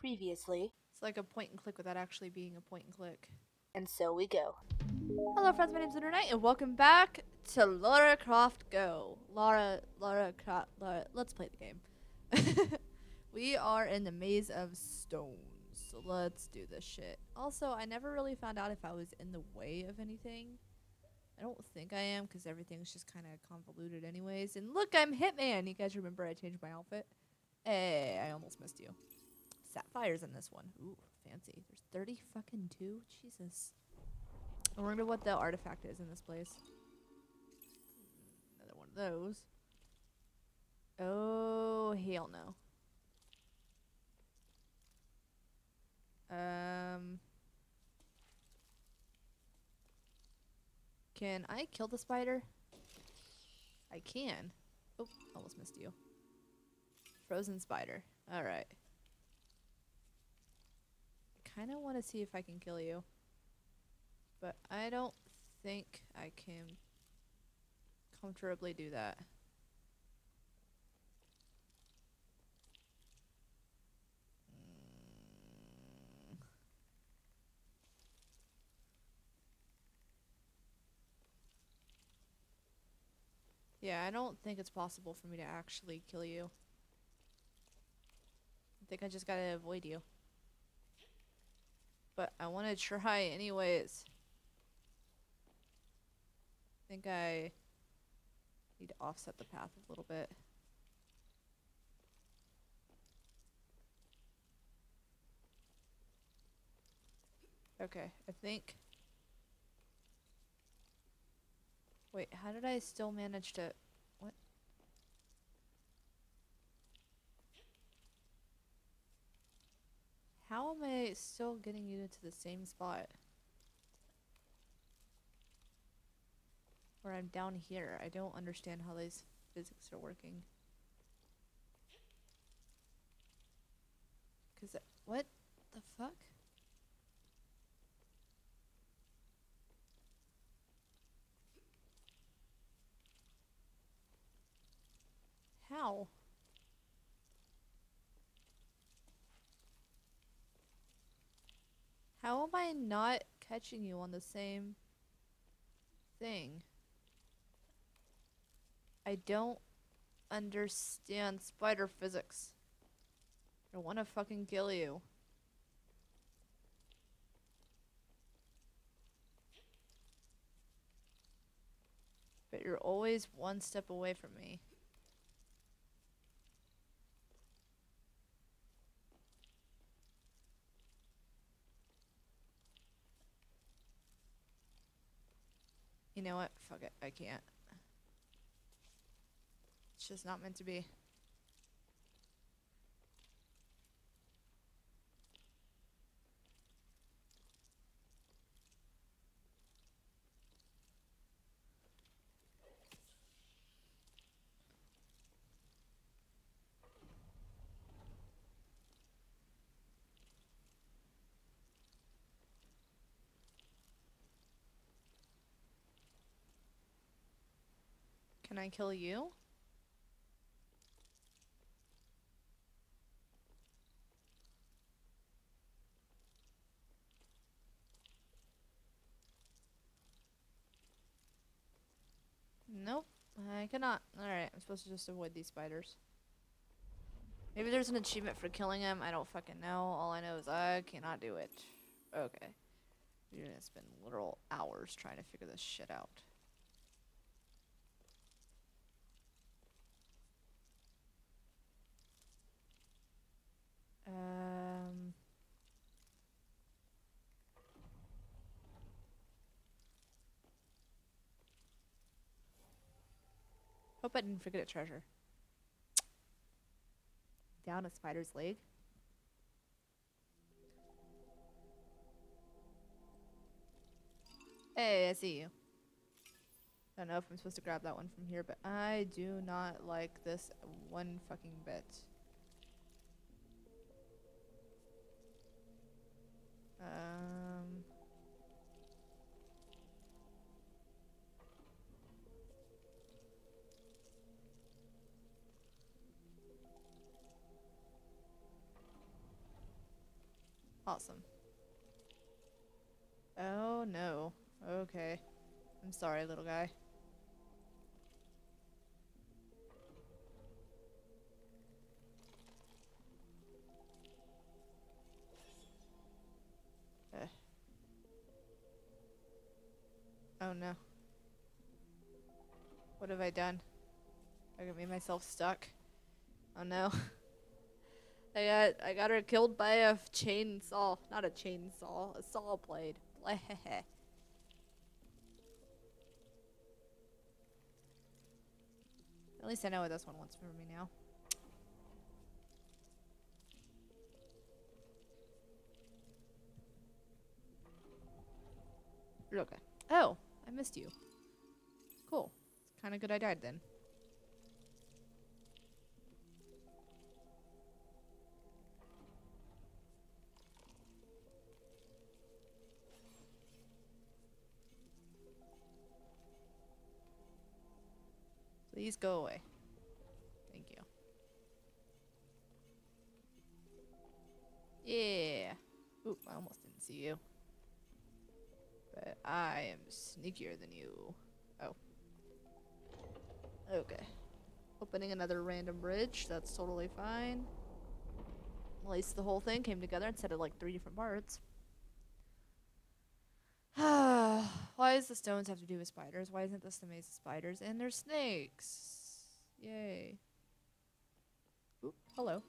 Previously, It's like a point and click without actually being a point and click. and so we go. Hello friends, my name's Lunernight and welcome back to Lara Croft Go. Lara, Lara Croft, Lara, let's play the game. we are in the Maze of Stones, so let's do this shit. Also, I never really found out if I was in the way of anything. I don't think I am because everything's just kind of convoluted anyways. And look, I'm Hitman! You guys remember I changed my outfit? Hey, I almost missed you. Sapphires in this one. Ooh, fancy. There's 30 fucking two? Jesus. I wonder what the artifact is in this place. Another one of those. Oh, hell no. Um. Can I kill the spider? I can. Oh, almost missed you. Frozen spider. Alright. I kind of want to see if I can kill you. But I don't think I can comfortably do that. Mm. Yeah, I don't think it's possible for me to actually kill you. I think I just gotta avoid you. But I want to try anyways. I think I need to offset the path a little bit. Okay, I think. Wait, how did I still manage to. What? How am I still getting you to the same spot? Where I'm down here. I don't understand how these physics are working. Cause uh, what the fuck? How? How am I not catching you on the same thing? I don't understand spider physics. I want to fucking kill you. But you're always one step away from me. You know what? Fuck it. I can't. It's just not meant to be. I kill you? Nope, I cannot. Alright, I'm supposed to just avoid these spiders. Maybe there's an achievement for killing him. I don't fucking know. All I know is I cannot do it. Okay. You're gonna spend literal hours trying to figure this shit out. Um. Hope I didn't forget a treasure. Down a spider's leg. Hey, I see you. I don't know if I'm supposed to grab that one from here, but I do not like this one fucking bit. Um. Awesome. Oh no. Okay. I'm sorry, little guy. Oh no. What have I done? I got made myself stuck. Oh no. I got I got her killed by a chainsaw. Not a chainsaw, a saw blade. Bleh. At least I know what this one wants from me now. Okay. Oh, I missed you. Cool. It's kind of good I died then. Please go away. Thank you. Yeah. Oop, I almost didn't see you. But I am sneakier than you. Oh. Okay. Opening another random bridge. That's totally fine. At least the whole thing came together instead of like three different parts. Why does the stones have to do with spiders? Why isn't this the maze of spiders? And there's snakes. Yay. Oop, hello.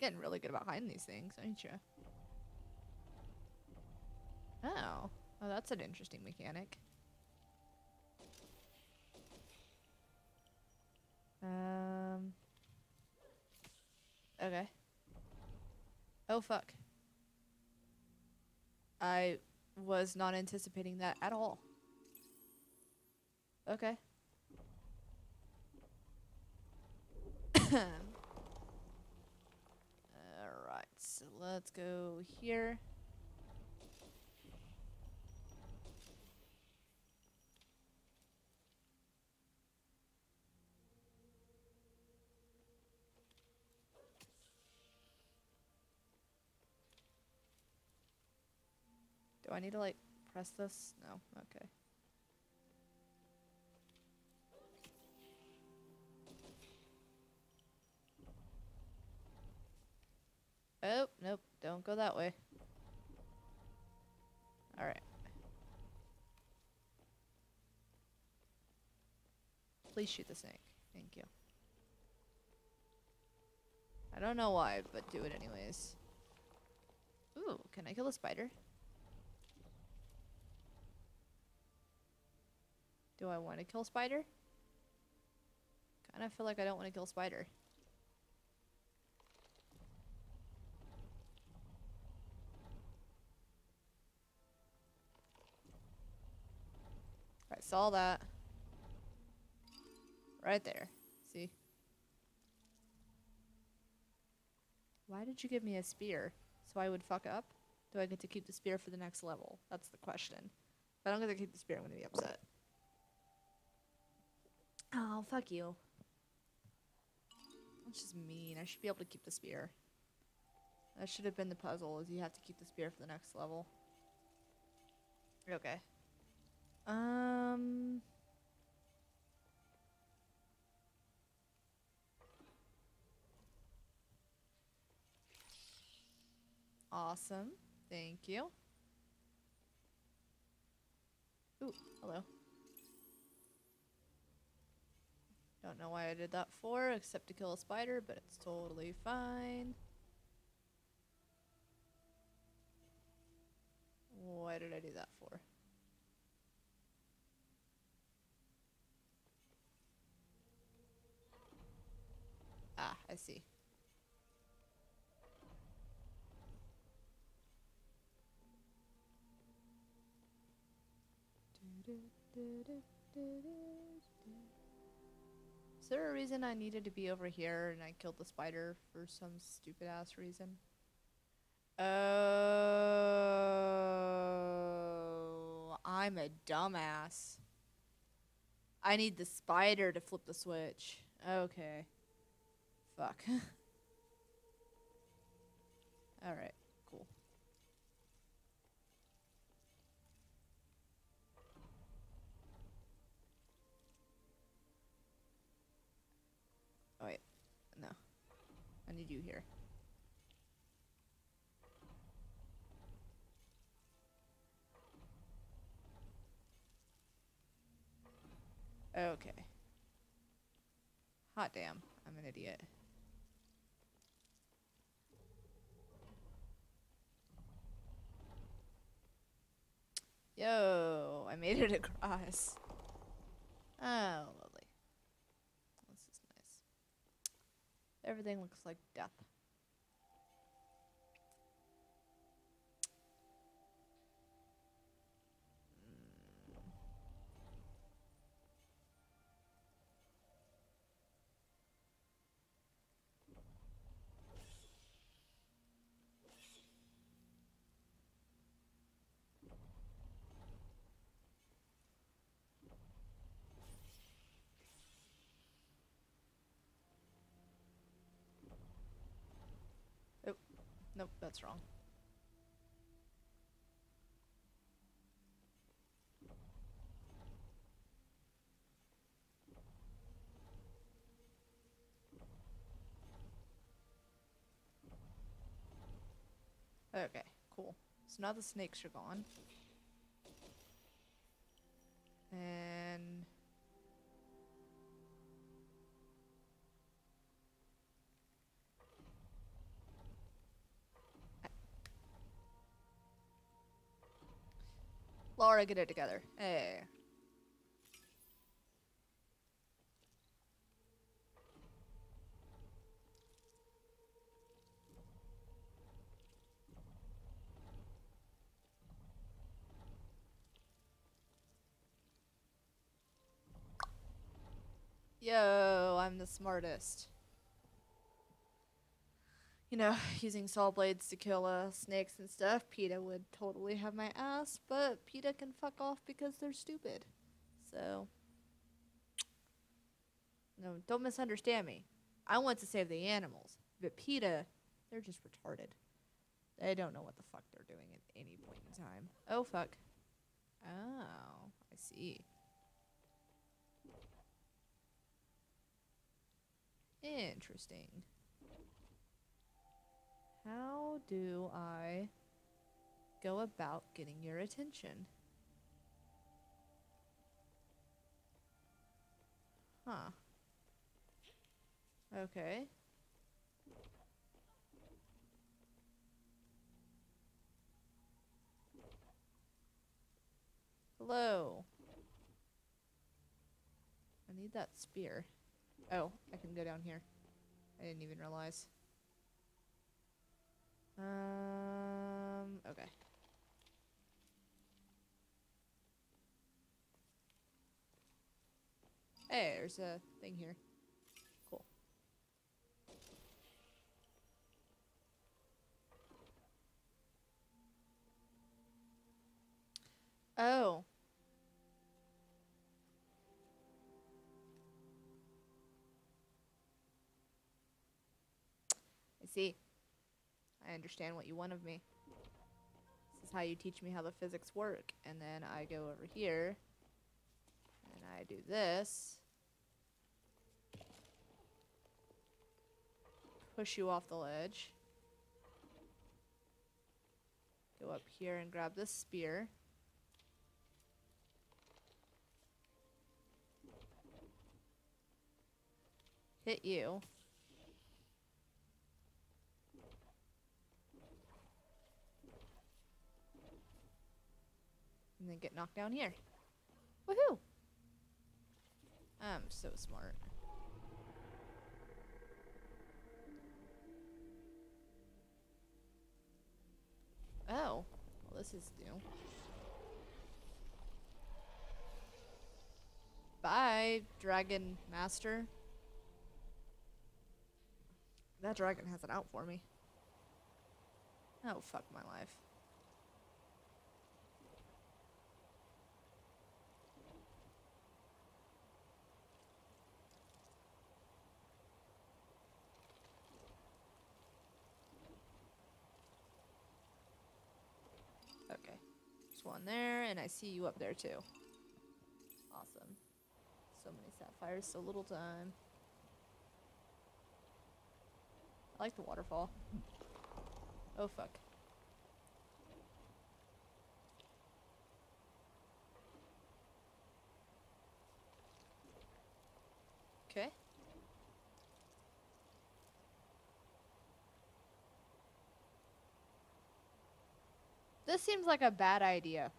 Getting really good about hiding these things, aren't you? Oh. Oh, that's an interesting mechanic. Um. Okay. Oh, fuck. I was not anticipating that at all. Okay. Alright, so let's go here. I need to like press this? No. Okay. Oh, nope. Don't go that way. Alright. Please shoot the snake. Thank you. I don't know why, but do it anyways. Ooh, can I kill a spider? Do I want to kill spider? Kind of feel like I don't want to kill spider. I saw that. Right there. See? Why did you give me a spear? So I would fuck up? Do I get to keep the spear for the next level? That's the question. If I don't get to keep the spear, I'm gonna be upset. Oh, fuck you. That's just mean. I should be able to keep the spear. That should have been the puzzle, is you have to keep the spear for the next level. Okay. Um... Awesome. Thank you. Ooh, hello. Don't know why I did that for, except to kill a spider, but it's totally fine. Why did I do that for? Ah, I see. Is there a reason I needed to be over here and I killed the spider for some stupid ass reason? Oh, I'm a dumbass. I need the spider to flip the switch. Okay. Fuck. Alright, cool. you do here? Okay. Hot damn, I'm an idiot. Yo, I made it across. Oh, lovely. This is nice. Everything looks like death. Nope, that's wrong. Okay, cool. So now the snakes are gone. And Laura, get it together. Hey. Yo, I'm the smartest. You know, using saw blades to kill uh, snakes and stuff, PETA would totally have my ass, but PETA can fuck off because they're stupid. So, no, don't misunderstand me. I want to save the animals, but PETA, they're just retarded. They don't know what the fuck they're doing at any point in time. Oh, fuck. Oh, I see. Interesting. How do I go about getting your attention? Huh. Okay. Hello. I need that spear. Oh, I can go down here. I didn't even realize. Um, okay. Hey, there's a thing here. Cool. Oh. I see. I understand what you want of me. This is how you teach me how the physics work. And then I go over here. And I do this. Push you off the ledge. Go up here and grab this spear. Hit you. And then get knocked down here. Woohoo! I'm so smart. Oh, well this is new. Bye, Dragon Master. That dragon has it out for me. Oh, fuck my life. Okay. There's one there, and I see you up there too. Awesome. So many sapphires, so little time. I like the waterfall. Oh fuck. Okay. This seems like a bad idea.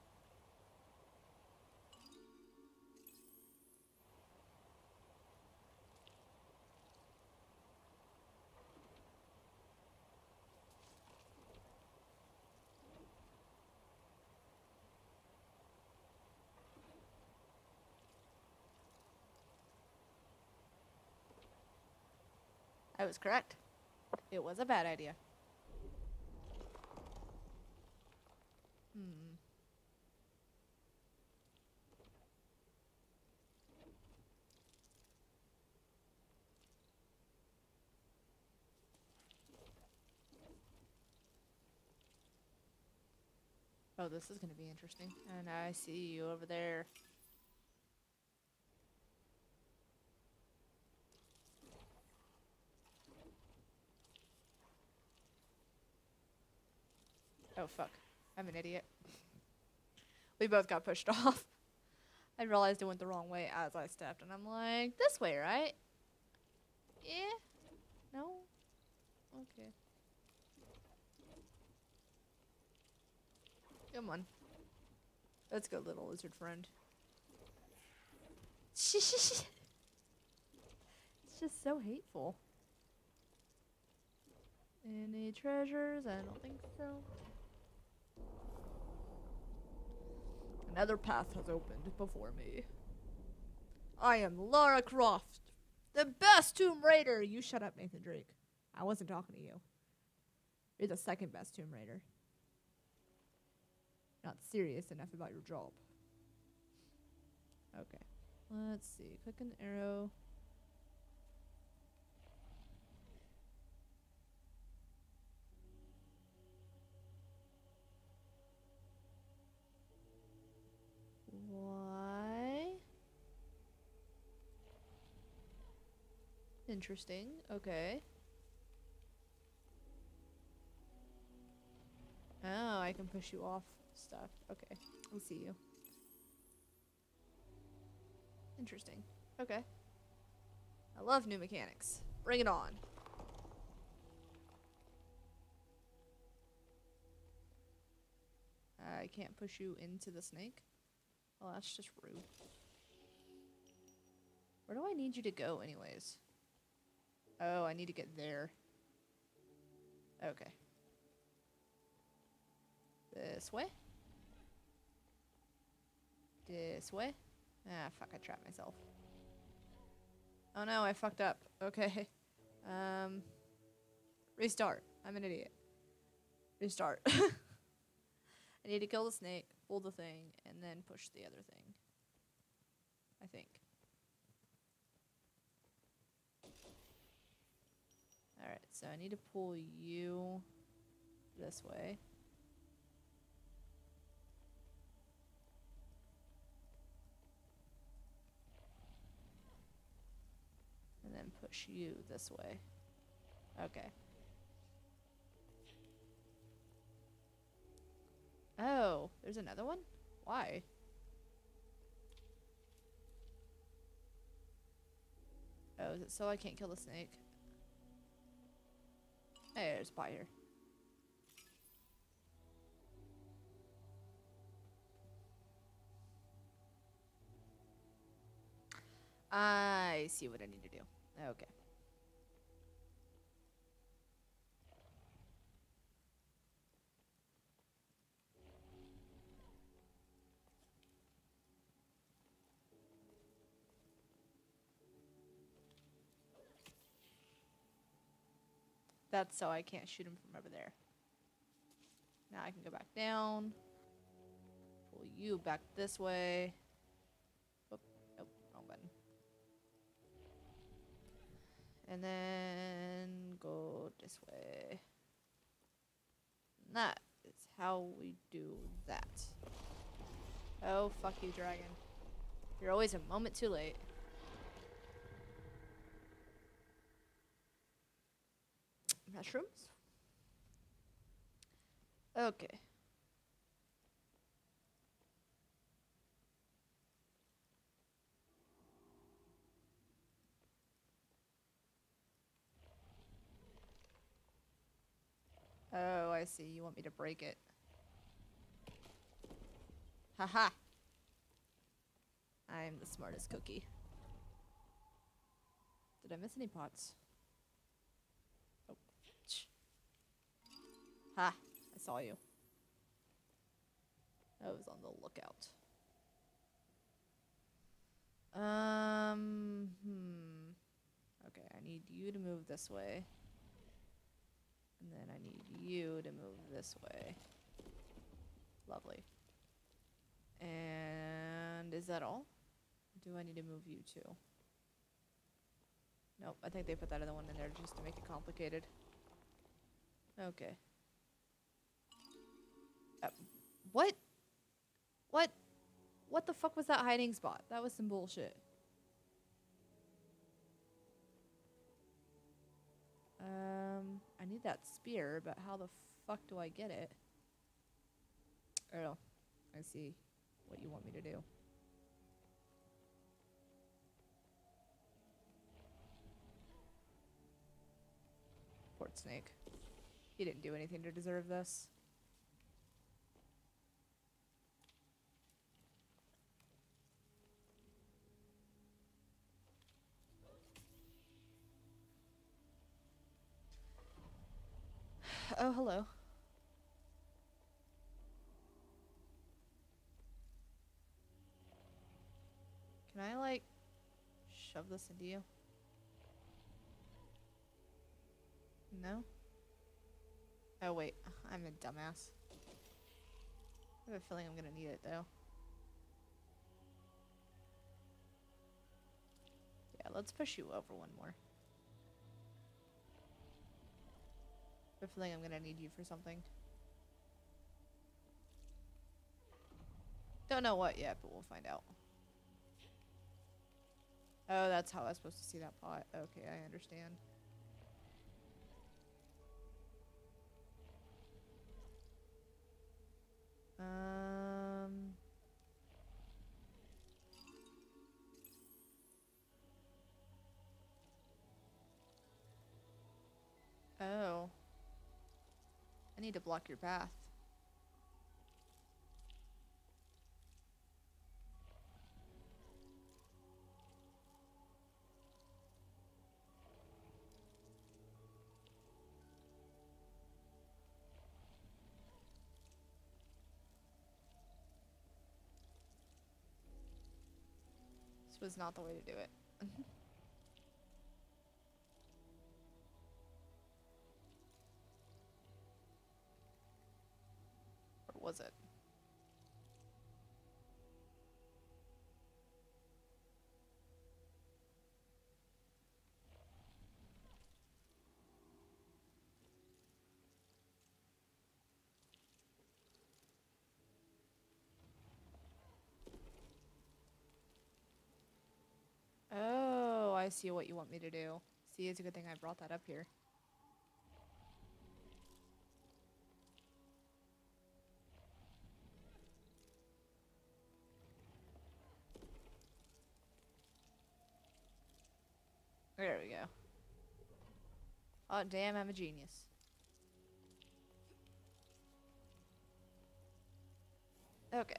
I was correct. It was a bad idea. Hmm. Oh, this is going to be interesting. And I see you over there. Oh, fuck. I'm an idiot. We both got pushed off. I realized it went the wrong way as I stepped, and I'm like, this way, right? Yeah? No? Okay. Come on. Let's go, little lizard friend. it's just so hateful. Any treasures? I don't think so. Another path has opened before me. I am Lara Croft, the best Tomb Raider. You shut up, Nathan Drake. I wasn't talking to you. You're the second best Tomb Raider. Not serious enough about your job. Okay. Let's see. Click an arrow. Why? Interesting. Okay. Oh, I can push you off stuff. Okay. I'll see you. Interesting. Okay. I love new mechanics. Bring it on. I can't push you into the snake. Well, that's just rude. Where do I need you to go anyways? Oh, I need to get there. Okay. This way? This way? Ah, fuck, I trapped myself. Oh no, I fucked up. Okay. Um, restart. I'm an idiot. Restart. I need to kill the snake, pull the thing, and then push the other thing. I think. Alright, so I need to pull you this way. Then push you this way. Okay. Oh, there's another one? Why? Oh, is it so I can't kill the snake? Hey, there's fire. I see what I need to do. Okay. That's so I can't shoot him from over there. Now I can go back down. Pull you back this way. And then go this way. And that is how we do that. Oh, fuck you, dragon. You're always a moment too late. mushrooms. Okay. Oh, I see. You want me to break it. Haha. I'm the smartest cookie. Did I miss any pots? Oh. Ha! I saw you. I was on the lookout. Um, hmm. Okay, I need you to move this way. And then I need you to move this way. Lovely. And is that all? Do I need to move you too? Nope, I think they put that other one in there just to make it complicated. Okay. Uh, what? What? What the fuck was that hiding spot? That was some bullshit. Um, I need that spear, but how the fuck do I get it? Oh, I see what you want me to do. Port snake. He didn't do anything to deserve this. Oh, hello. Can I, like, shove this into you? No? Oh, wait. I'm a dumbass. I have a feeling I'm gonna need it, though. Yeah, let's push you over one more. A feeling I'm gonna need you for something. Don't know what yet, but we'll find out. Oh, that's how I was supposed to see that pot. Okay, I understand. Um. Oh. I need to block your path. This was not the way to do it. I see what you want me to do. See, it's a good thing I brought that up here. There we go. Oh, damn, I'm a genius. Okay.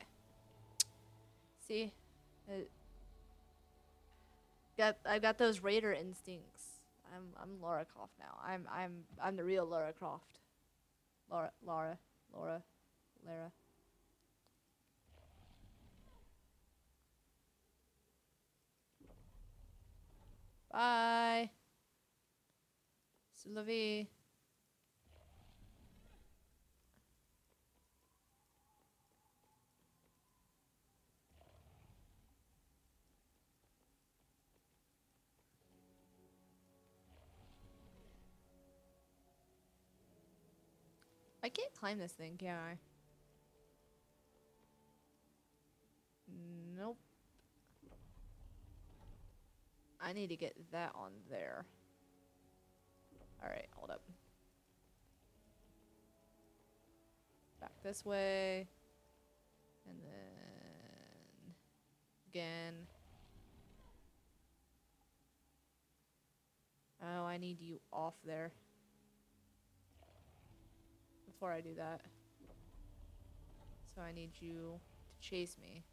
See? It, got I've got those raider instincts. I'm I'm Laura Croft now. I'm I'm I'm the real Laura Croft. Laura Laura Laura Lara. Bye. C'est I can't climb this thing, can I? Nope. I need to get that on there. Alright, hold up. Back this way. And then... Again. Oh, I need you off there. Before I do that. So I need you to chase me.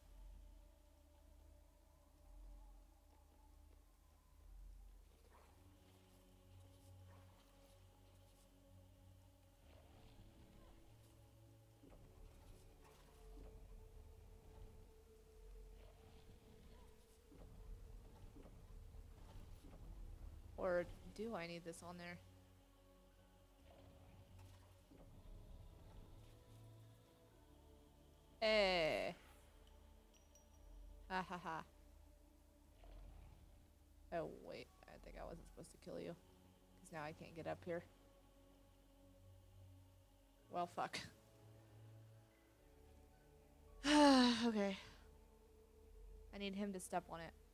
Or do I need this on there? Eh. Ha ha ha. Oh, wait. I think I wasn't supposed to kill you. Because now I can't get up here. Well, fuck. okay. I need him to step on it.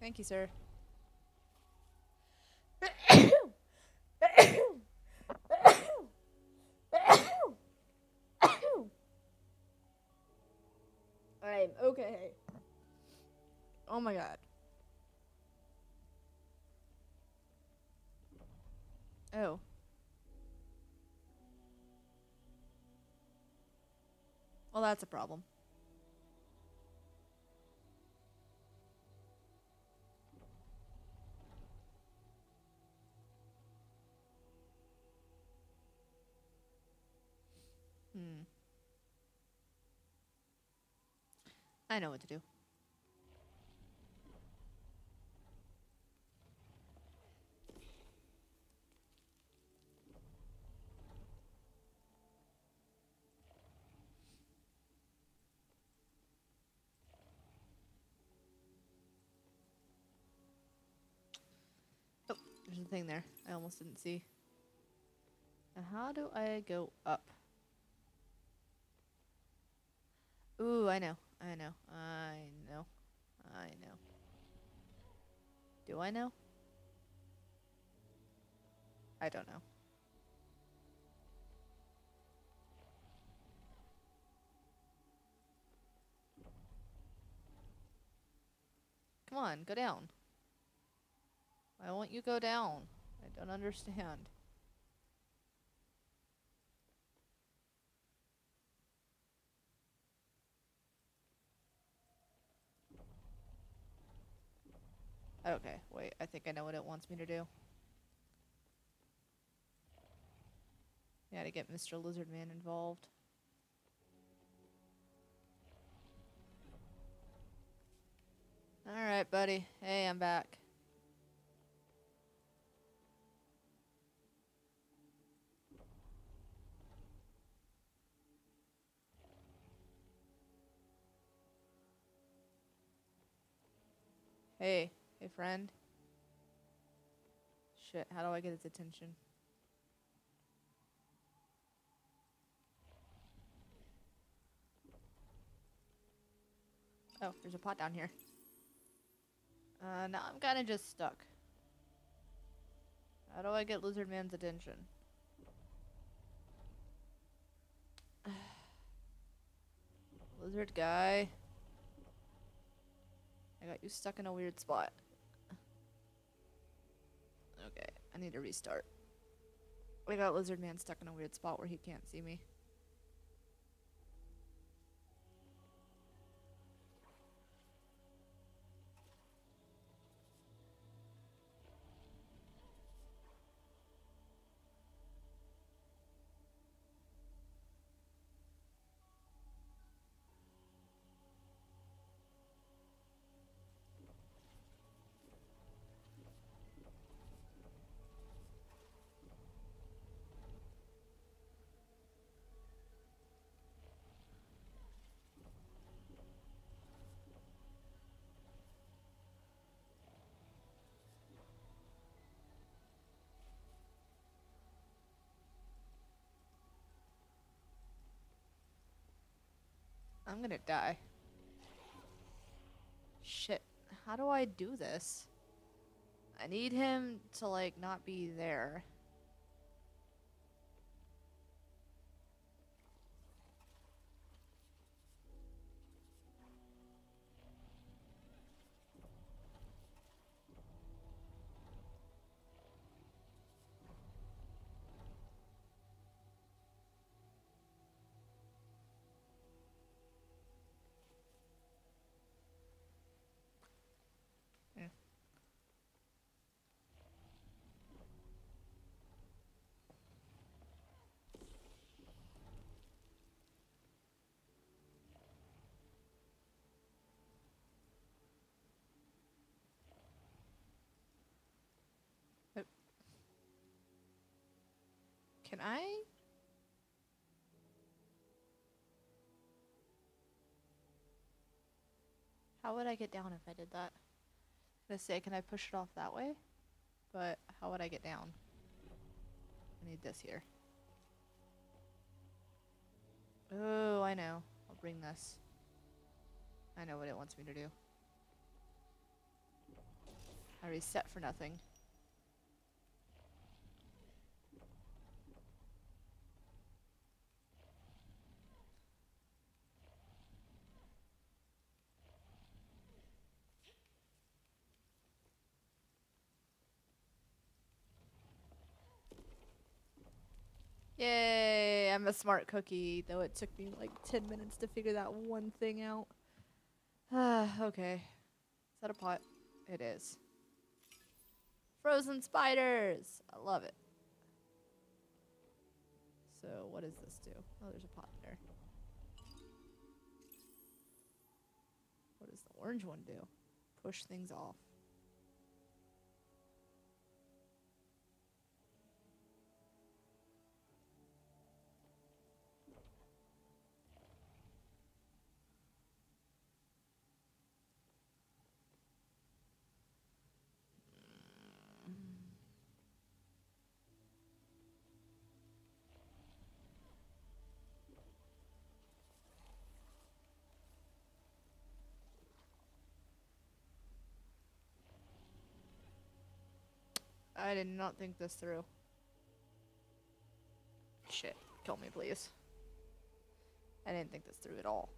Thank you, sir. I'm okay. Oh my god. Oh. Well, that's a problem. Hmm. I know what to do. Oh, there's a thing there. I almost didn't see. Now, how do I go up? Ooh, I know. I know. I know. I know. Do I know? I don't know. Come on, go down. Why won't you go down? I don't understand. Okay, wait, I think I know what it wants me to do. To get Mr. Lizardman involved. Alright, buddy. Hey, I'm back. Hey, hey, friend. Shit, how do I get his attention? Oh, there's a pot down here. Uh, now I'm kind of just stuck. How do I get Lizard Man's attention? Lizard guy. I got you stuck in a weird spot. Okay, I need to restart. I got Lizard Man stuck in a weird spot where he can't see me. I'm gonna die. Shit. How do I do this? I need him to, like, not be there. Can I? How would I get down if I did that? Gonna say, can I push it off that way? But how would I get down? I need this here. Oh, I know. I'll bring this. I know what it wants me to do. I reset for nothing. Yay, I'm a smart cookie, though it took me like 10 minutes to figure that one thing out. Okay. Is that a pot? It is. Frozen spiders! I love it. So, what does this do? Oh, there's a pot there. What does the orange one do? Push things off. I did not think this through. Shit. Kill me, please. I didn't think this through at all.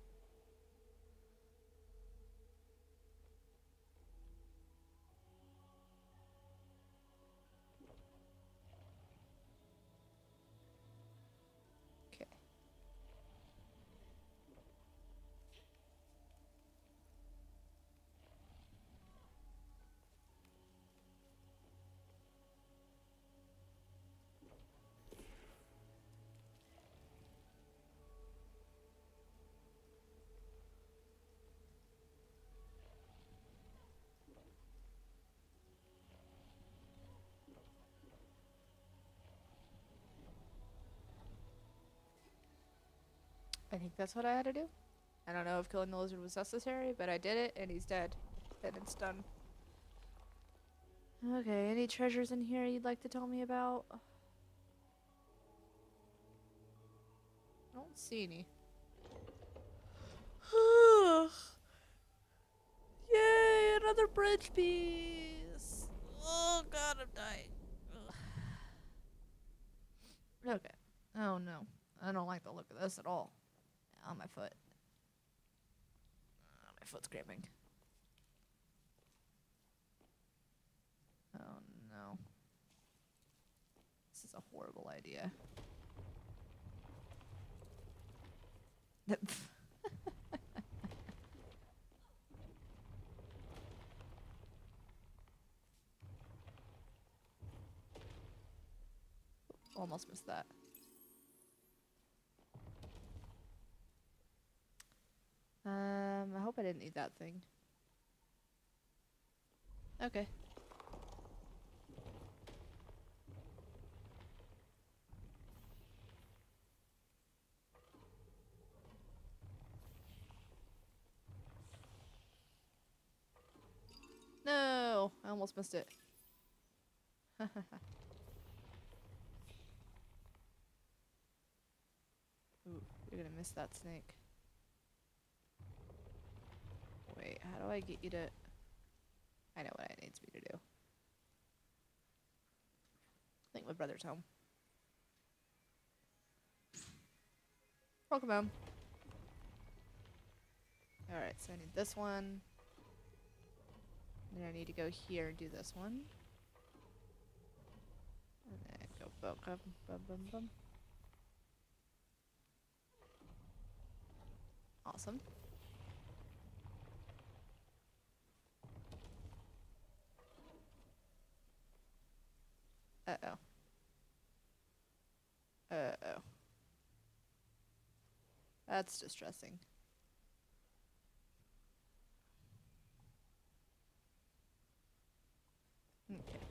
I think that's what I had to do. I don't know if killing the lizard was necessary, but I did it and he's dead. And it's done. Okay, any treasures in here you'd like to tell me about? I don't see any. Yay, another bridge piece! Oh god, I'm dying. Ugh. Okay. Oh no. I don't like the look of this at all. On my foot. Uh, my foot's cramping. Oh no. This is a horrible idea. Almost missed that. Um, I hope I didn't need that thing. Okay. No, I almost missed it. Ooh, you're gonna miss that snake. Wait, how do I get you to... I know what it needs me to do. I think my brother's home. Welcome home. Alright, so I need this one. Then I need to go here and do this one. And then go bum bum bum bum. Awesome. Uh-oh. Uh-oh. That's distressing. Okay.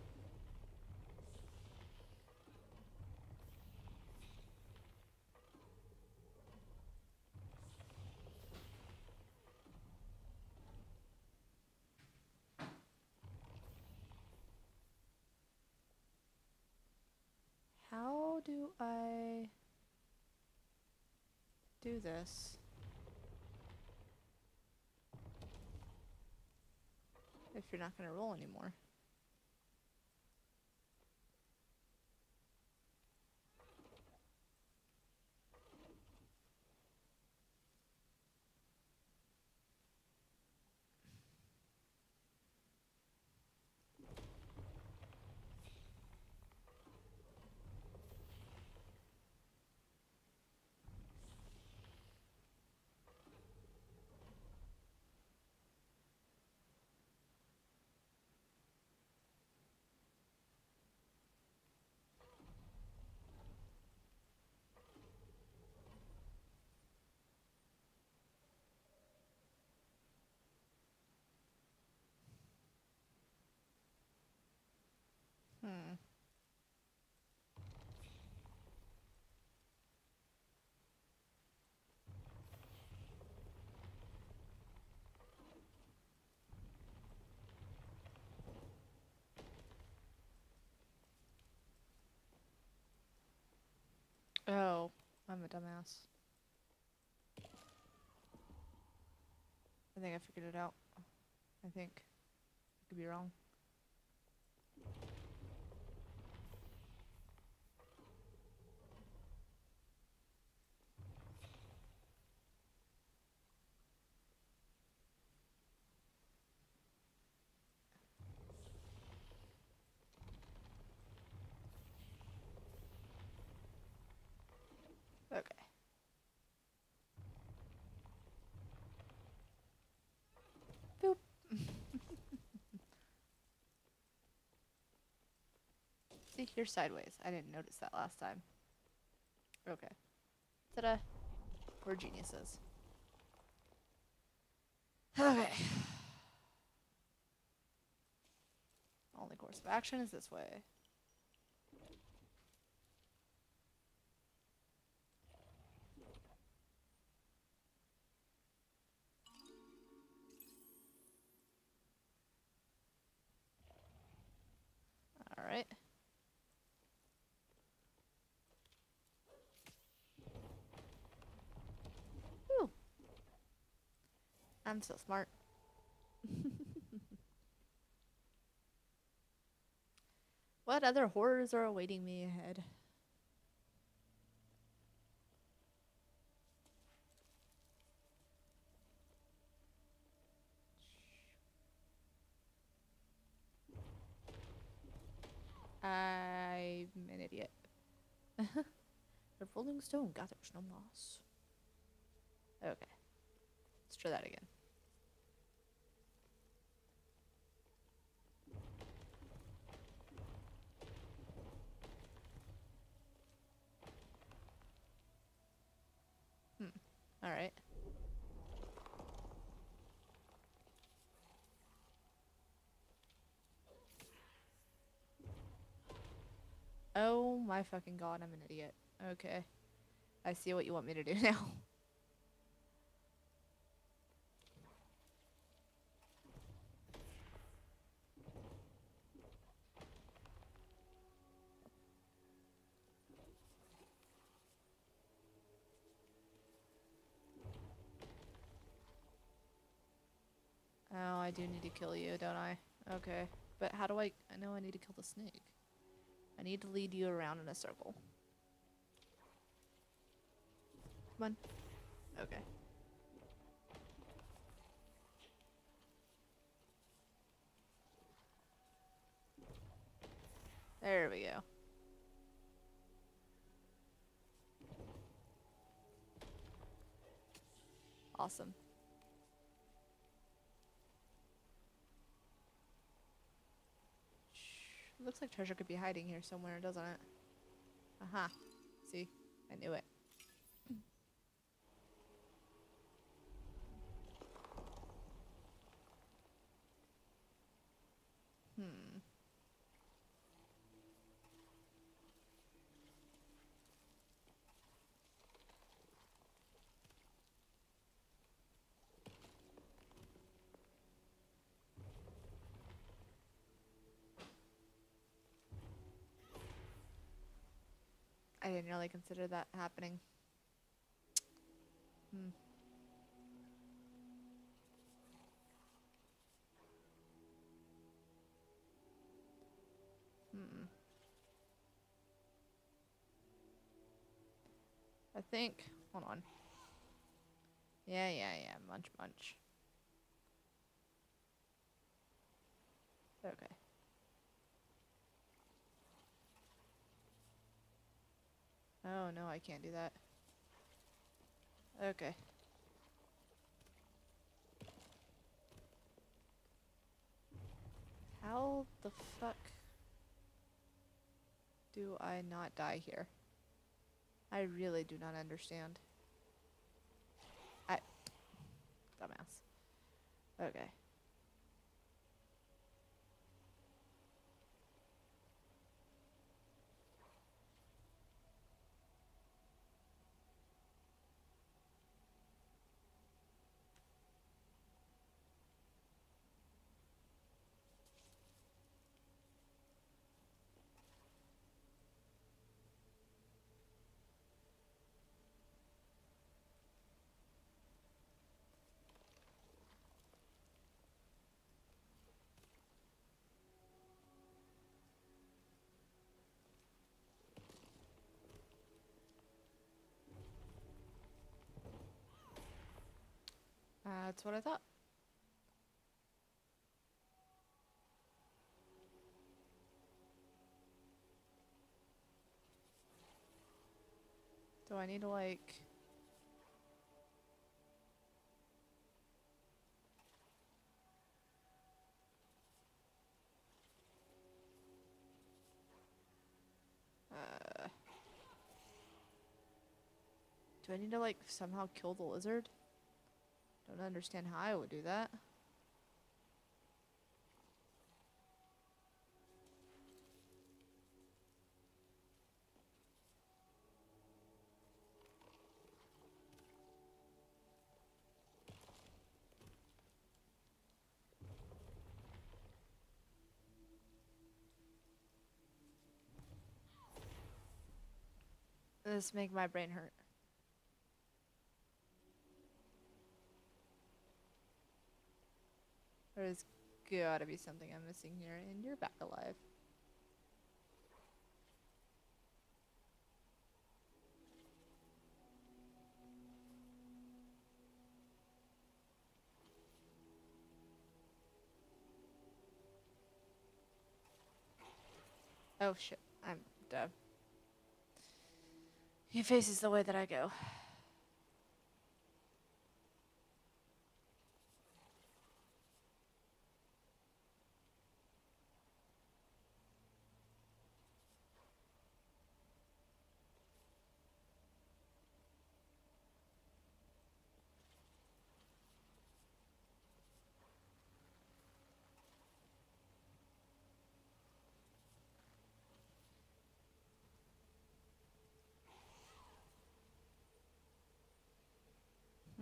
How do I do this? If you're not going to roll anymore. Hmm. Oh, I'm a dumbass. I think I figured it out. I think. I could be wrong. Okay. Boop. See, you're sideways. I didn't notice that last time. Okay. Ta-da. We're geniuses. Okay. Only course of action is this way. I'm so smart. what other horrors are awaiting me ahead? I'm an idiot. the Rolling Stone gathers no moss. Okay. Let's try that again. Hmm. Alright. Oh my fucking god, I'm an idiot. Okay. I see what you want me to do now. I do need to kill you, don't I? Okay. But how do I... I know I need to kill the snake. I need to lead you around in a circle. Come on. Okay. There we go. Awesome. Looks like treasure could be hiding here somewhere, doesn't it? Aha. See? I knew it. Hmm. I didn't really consider that happening. Hmm. Hmm. I think. Hold on. Yeah, yeah, yeah. Munch, munch. Okay. Oh no, I can't do that. Okay. How the fuck do I not die here? I really do not understand. I dumbass. Okay. That's what I thought. Do I need to like... Uh, do I need to like somehow kill the lizard? Don't understand how I would do that. This make my brain hurt. There's gotta be something I'm missing here, and you're back alive. Oh shit, I'm dead. He faces the way that I go.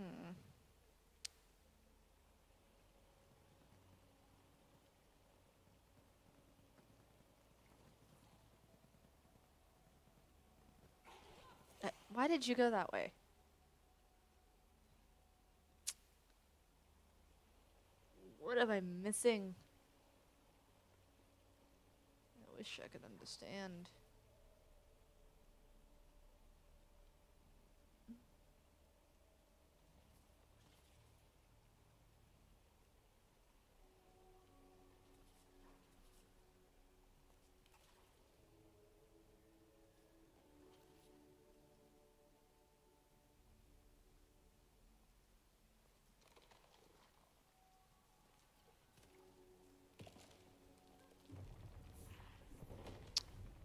Hmm. Uh, Why did you go that way? What am I missing? I wish I could understand.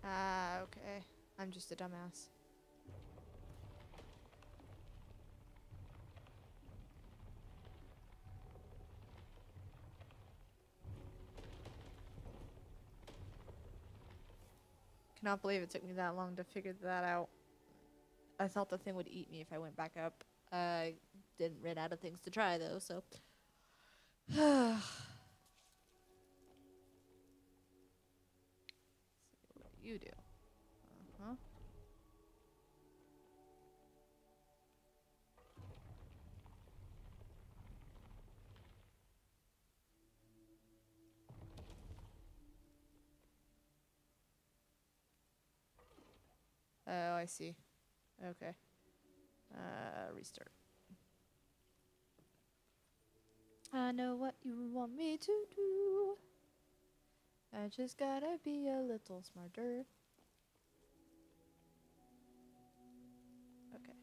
Ah, okay. I'm just a dumbass. Cannot believe it took me that long to figure that out. I thought the thing would eat me if I went back up. I didn't run out of things to try though, so. you do. Oh, I see. Okay. Uh, restart. I know what you want me to do. I just gotta be a little smarter. Okay.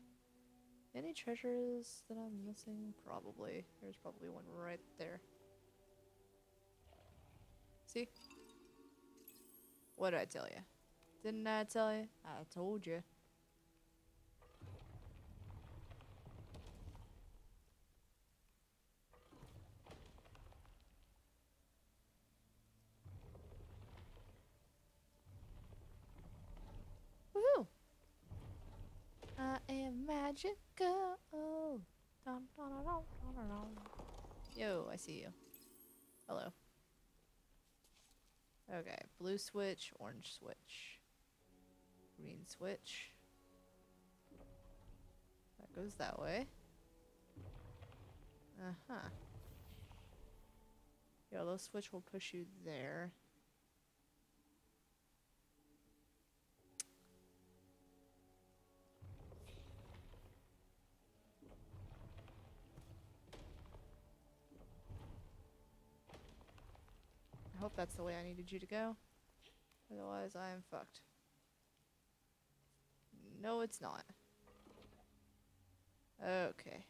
Any treasures that I'm missing? Probably. There's probably one right there. See? What did I tell you? Didn't I tell you? I told you. Woohoo! I am magical. Dun, dun, dun. Yo, I see you. Hello. Okay, blue switch, orange switch, green switch. That goes that way. Uh huh. Yellow switch will push you there. I hope that's the way I needed you to go. Otherwise, I am fucked. No, it's not. Okay.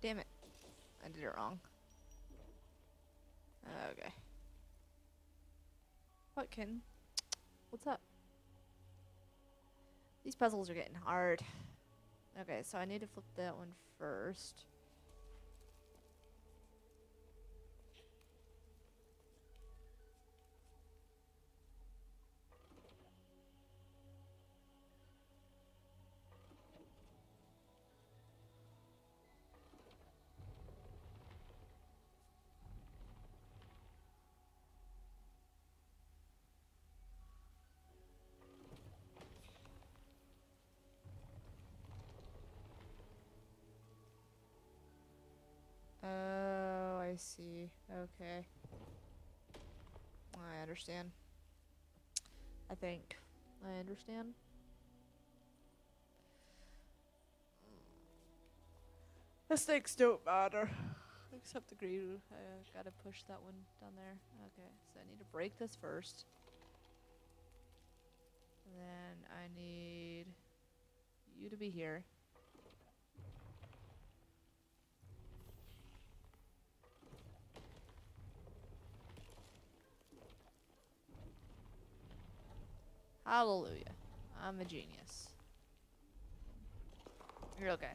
Damn it. I did it wrong. Okay. What can? What's up? These puzzles are getting hard. Okay, so I need to flip that one first. See. Okay. I understand. I think. I understand. Mistakes don't matter. Except the green. I uh, gotta push that one down there. Okay, so I need to break this first. And then I need you to be here. Hallelujah. I'm a genius. You're okay.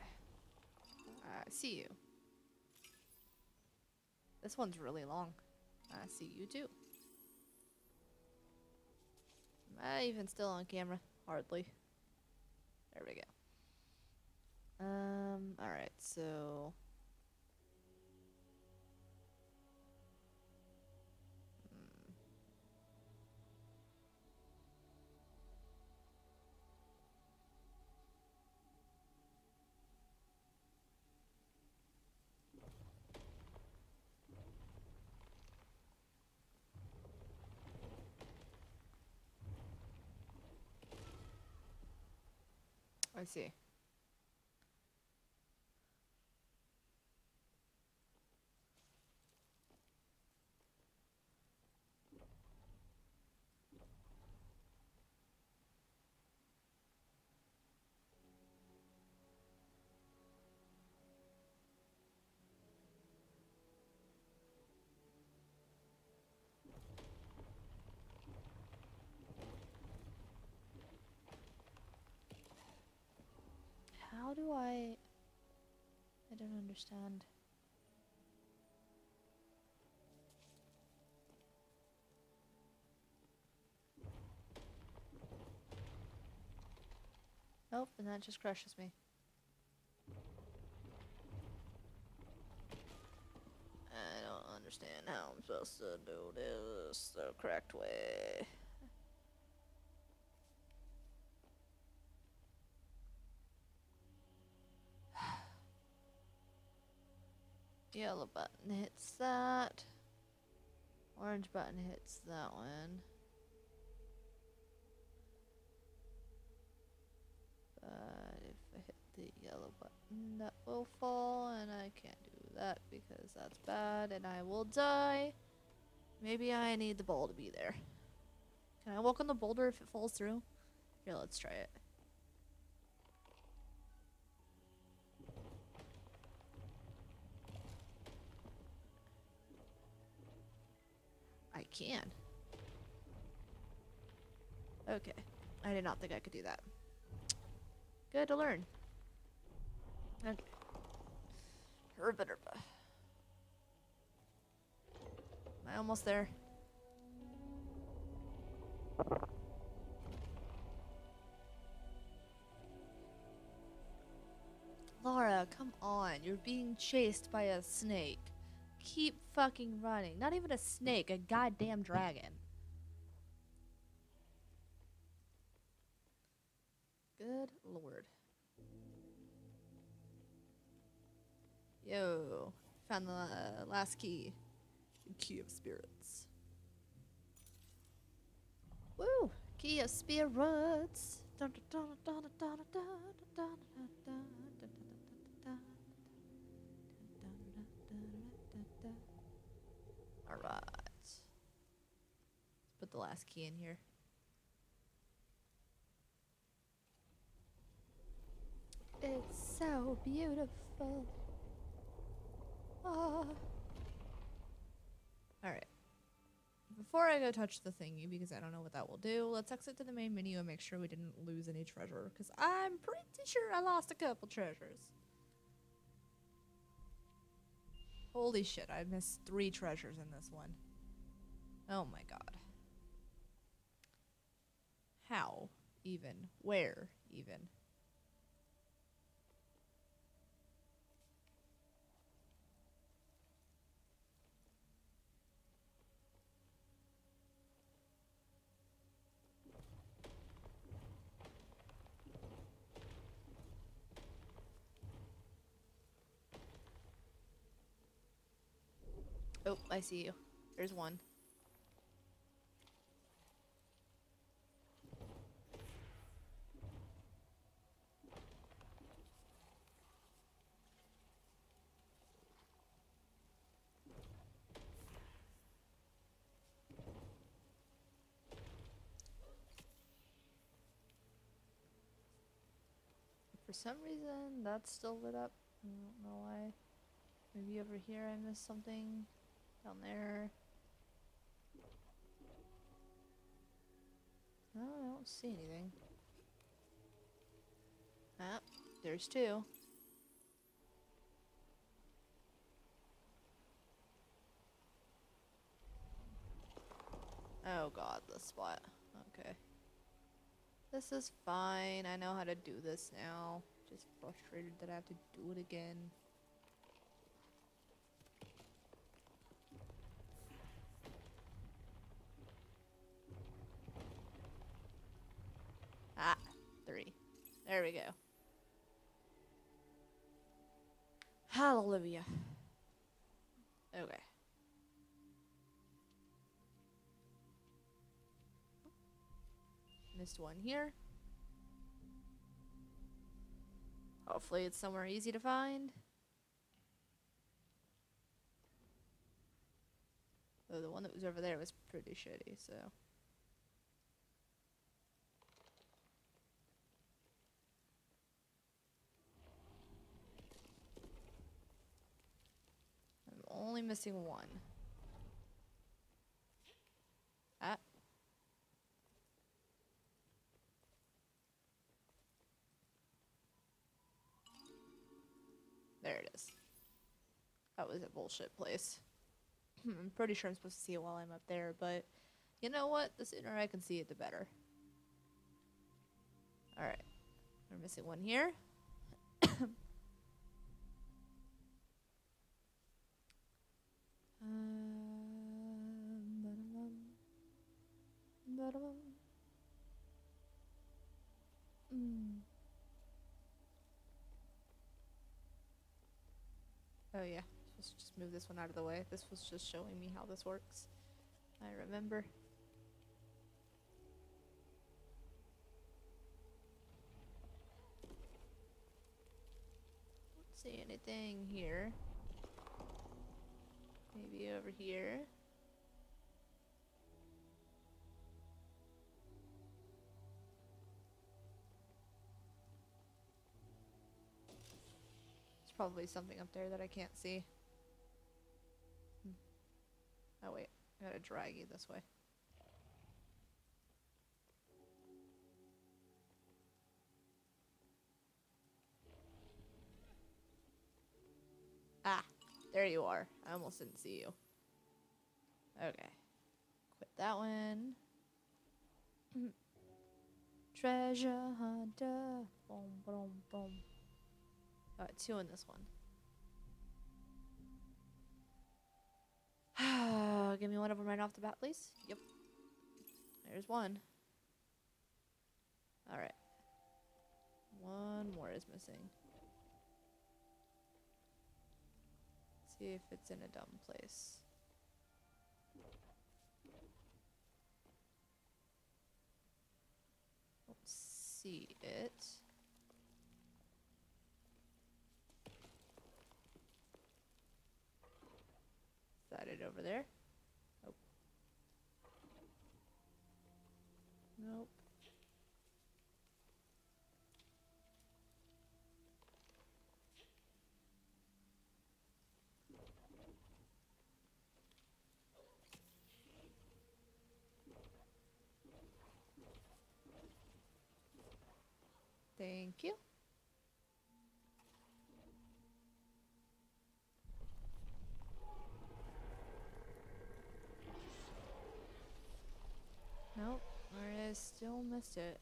I see you. This one's really long. I see you too. Am I even still on camera? Hardly. There we go. Um, alright, so. I see. Do I. I don't understand. Nope, and that just crushes me. I don't understand how I'm supposed to do this the correct way. Yellow button hits that. Orange button hits that one. But if I hit the yellow button, that will fall, and I can't do that because that's bad, and I will die. Maybe I need the ball to be there. Can I walk on the boulder if it falls through? Here, let's try it. I can. Okay. I did not think I could do that. Good to learn. Okay. Herba derba. Am I almost there? Lara, come on. You're being chased by a snake keep fucking running. Not even a snake, a goddamn dragon. Good lord. Yo, found the uh, last key. Key of spirits. Woo! Key of spirits. Dun, dun, dun, All right. Let's put the last key in here. It's so beautiful. Ah. Alright. Before I go touch the thingy, because I don't know what that will do, let's exit to the main menu and make sure we didn't lose any treasure. Because I'm pretty sure I lost a couple treasures. Holy shit, I missed three treasures in this one. Oh my god. How? Even? Where? Even? Oh, I see you. There's one. For some reason, that's still lit up. I don't know why. Maybe over here I missed something. Down there. No, I don't see anything. Ah, there's two. Oh god, the spot. Okay. This is fine. I know how to do this now. Just frustrated that I have to do it again. Ah, three. There we go. Hallelujah. Okay. Missed one here. Hopefully it's somewhere easy to find. Though the one that was over there was pretty shitty, so. I'm only missing one. Ah. There it is. That was a bullshit place. I'm pretty sure I'm supposed to see it while I'm up there, but you know what? The sooner I can see it, the better. Alright. We're missing one here. Oh yeah, let's just move this one out of the way. This was just showing me how this works. I remember. Don't see anything here. Maybe over here. There's probably something up there that I can't see. Hmm. Oh wait, I gotta drag you this way. There you are. I almost didn't see you. Okay. Quit that one. Treasure hunter. Boom, boom, boom. Got two in this one. Give me one of them right off the bat, please. Yep. There's one. Alright. One more is missing. See if it's in a dumb place. Don't see it. Is that it over there? Nope. Nope. Thank you. Nope, I still missed it.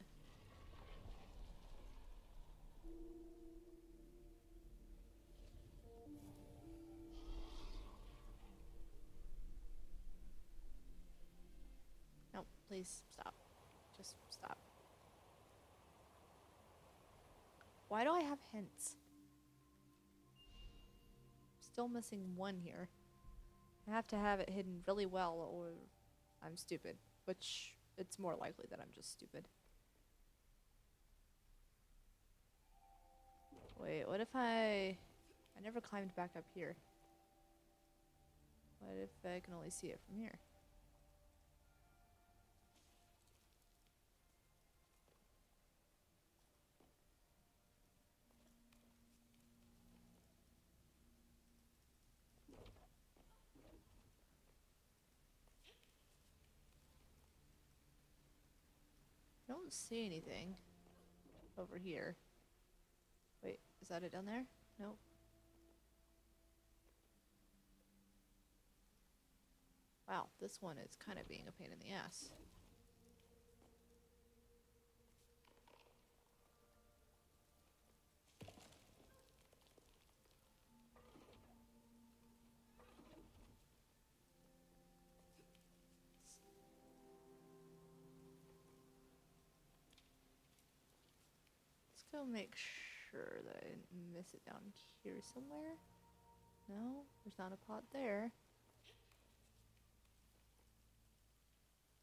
Nope, please stop. Just stop. Why do I have hints? Still missing one here. I have to have it hidden really well or I'm stupid. Which it's more likely that I'm just stupid. Wait, what if I... I never climbed back up here. What if I can only see it from here? Don't see anything over here. Wait, is that it down there? Nope. Wow, this one is kind of being a pain in the ass. Go make sure that I didn't miss it down here somewhere. No, there's not a pot there.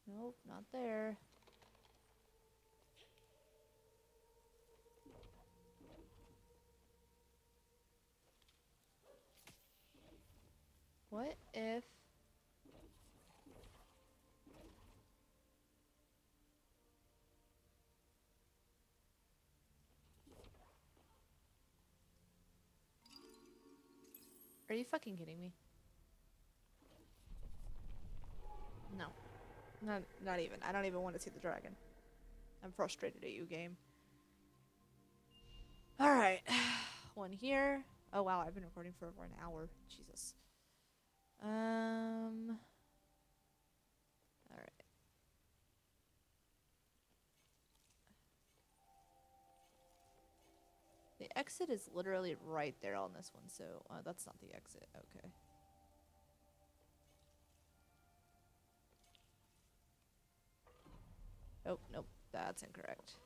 Nope, not there. What if Are you fucking kidding me? No. Not not even. I don't even want to see the dragon. I'm frustrated at you, game. Alright. One here. Oh wow, I've been recording for over an hour. Jesus. Um Exit is literally right there on this one, so uh, that's not the exit. Okay. Oh, nope, that's incorrect.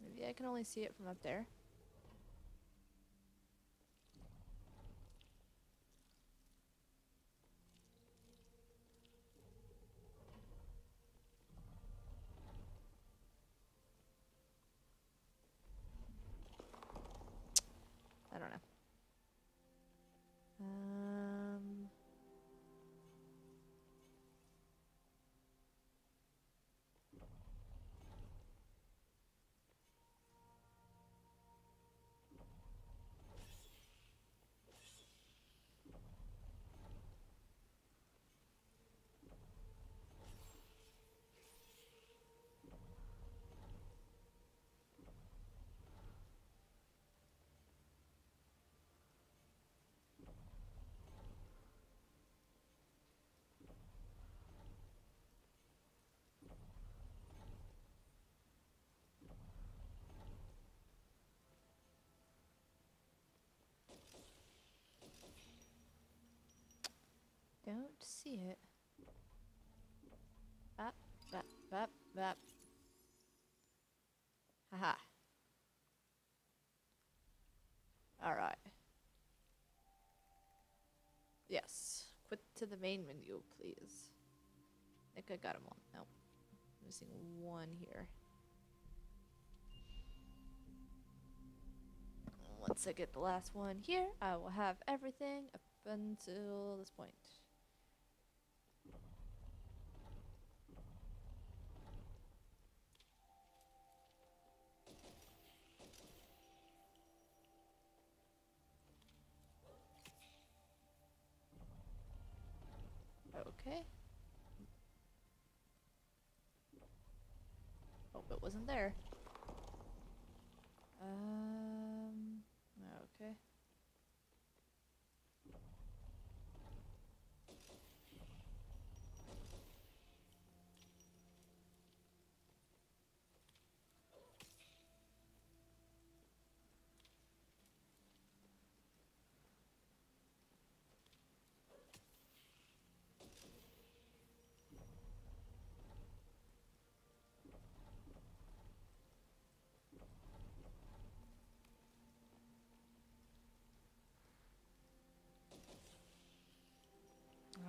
Maybe I can only see it from up there. I don't know. Um. Don't see it. Bap, bap, bap, bap. Haha. Alright. Yes. Quit to the main menu, please. I think I got them all. Nope. Missing one here. Once I get the last one here, I will have everything up until this point. There. Um. Okay.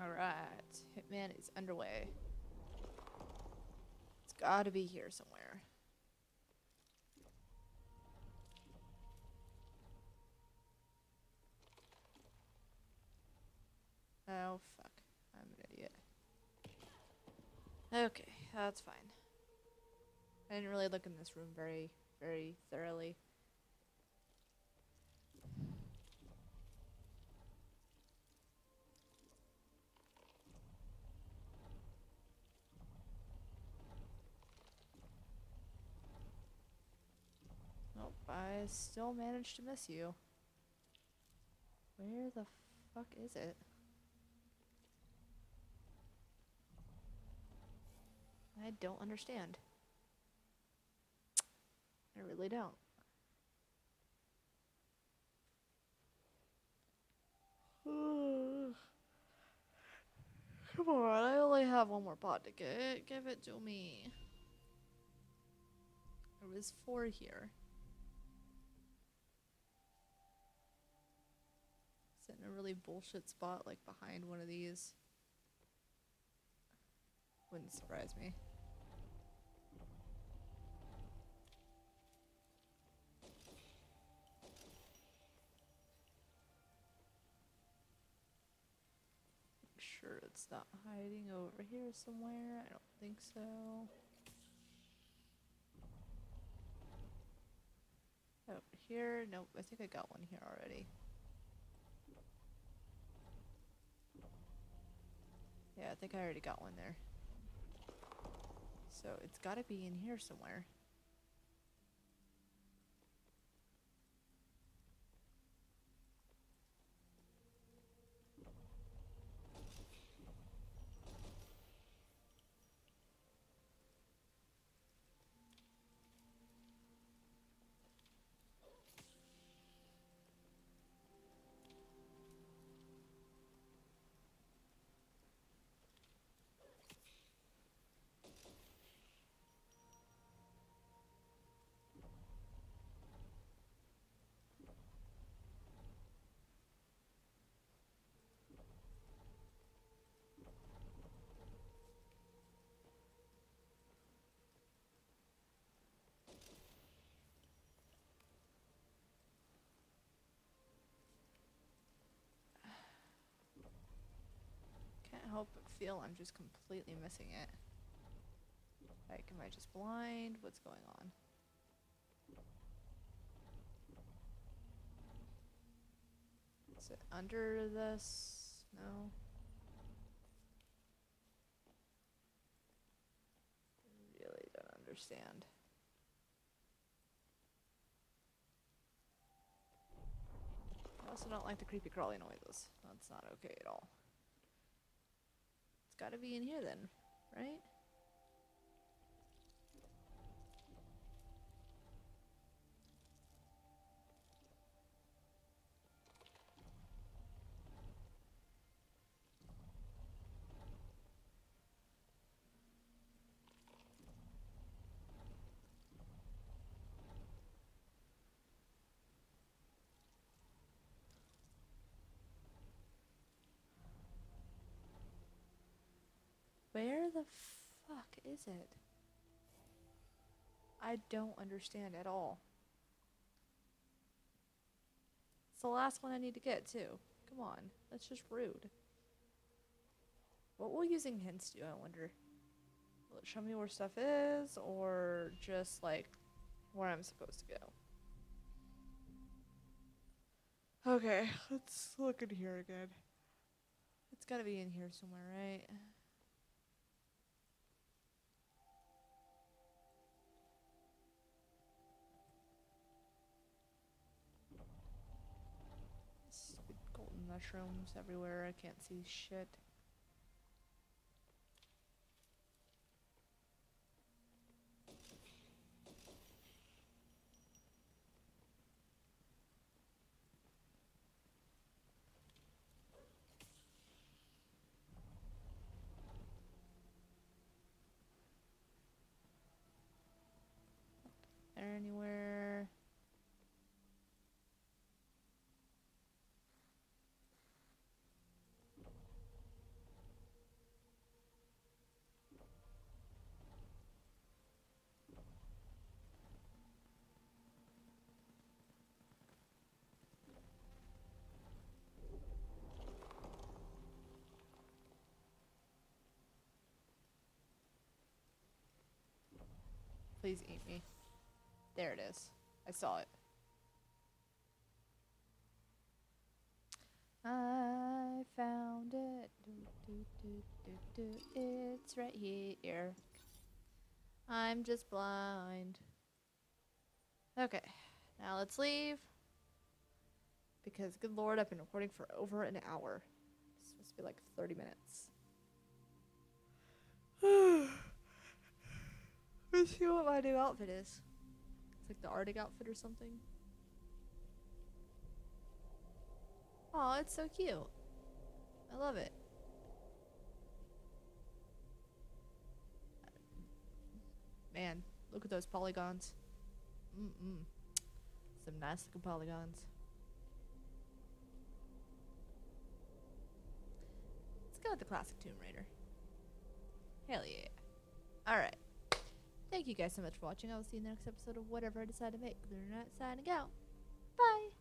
Alright. Hitman is underway. It's gotta be here somewhere. Oh, fuck. I'm an idiot. Okay, that's fine. I didn't really look in this room very, very thoroughly. I still managed to miss you. Where the fuck is it? I don't understand. I really don't. Come on, I only have one more pot to get. Give it to me. There was four here. In a really bullshit spot, like behind one of these. Wouldn't surprise me. Make sure it's not hiding over here somewhere. I don't think so. Over here? Nope, I think I got one here already. Yeah, I think I already got one there. So it's gotta be in here somewhere. Help but feel I'm just completely missing it. Like, am I just blind? What's going on? Is it under this? No. Really don't understand. I also don't like the creepy crawly noises. That's not okay at all. Gotta be in here then, right? Where the fuck is it? I don't understand at all. It's the last one I need to get, too. Come on. That's just rude. What will using hints do, I wonder? Will it show me where stuff is, or just, like, where I'm supposed to go? Okay, let's look in here again. It's gotta be in here somewhere, right? Mushrooms everywhere. I can't see shit. Anywhere? Please eat me. There it is. I saw it. I found it. Do, do, do. It's right here. I'm just blind. Okay. Now let's leave. Because, good lord, I've been recording for over an hour. It's supposed to be like 30 minutes. Let's see what my new outfit is. It's like the Arctic outfit or something. Oh, it's so cute. I love it. Man, look at those polygons. Mm-mm. Some nice looking polygons. Let's go with the classic Tomb Raider. Hell yeah. Alright. Thank you guys so much for watching. I will see you in the next episode of whatever I decide to make. Lunernight signing out. Bye!